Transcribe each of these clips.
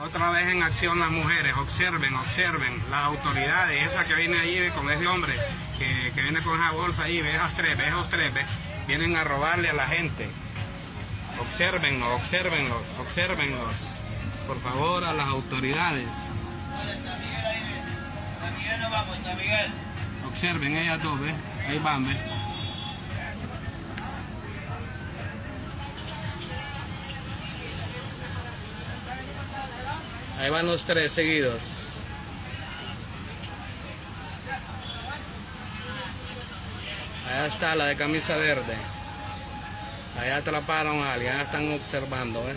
Otra vez en acción las mujeres, observen, observen, las autoridades, esa que viene allí con ese hombre, que, que viene con esa bolsa ahí, ve esas tres, ve esos tres, vienen a robarle a la gente. Observenlos, observenlos, observenlos. Por favor, a las autoridades. Observen ellas dos, ve, ahí van, ve. Ahí van los tres seguidos. Allá está la de camisa verde. Allá atraparon a alguien, allá están observando, ¿eh?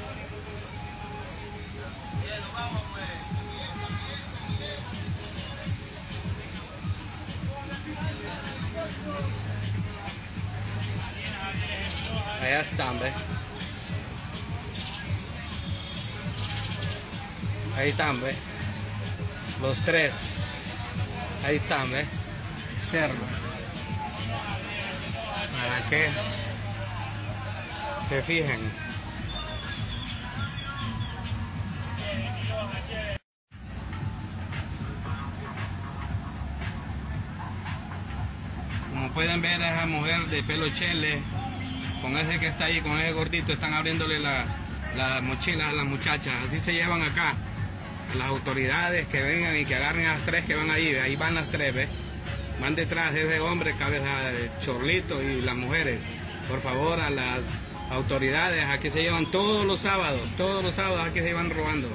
Allá están, ¿ves? Ahí están, ¿ves? Los tres. Ahí están, ¿ves? Cerro. ¿Para qué? Se fijen. Como pueden ver esa mujer de pelo chele, con ese que está ahí, con ese gordito, están abriéndole la, la mochila a las muchachas. Así se llevan acá las autoridades que vengan y que agarren a las tres que van ahí, ahí van las tres, ¿ves? Van detrás de ese hombre, cabeza de chorlito y las mujeres. Por favor, a las autoridades, aquí se llevan todos los sábados, todos los sábados aquí se van robando.